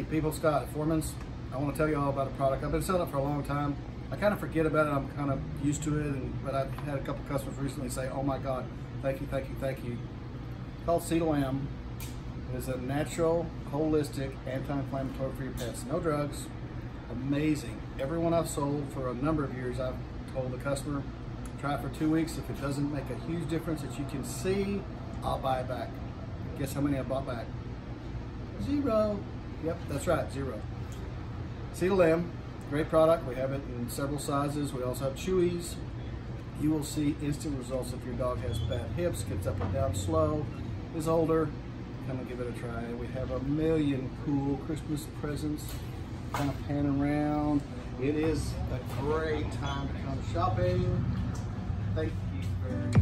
people, Scott at Foreman's. I want to tell you all about a product. I've been selling it for a long time. I kind of forget about it. I'm kind of used to it, and, but I've had a couple customers recently say, "Oh my God, thank you, thank you, thank you." It's called Cetyl M. It is a natural, holistic, anti-inflammatory for your pets. No drugs. Amazing. Everyone I've sold for a number of years, I've told the customer, try it for two weeks. If it doesn't make a huge difference that you can see, I'll buy it back. Guess how many I bought back? Zero. Yep, that's right, zero. Cetyl M, great product. We have it in several sizes. We also have Chewies. You will see instant results if your dog has bad hips, gets up and down slow, is older. Come and give it a try. We have a million cool Christmas presents. Kind of pan around. It is a great time to come shopping. Thank you very much.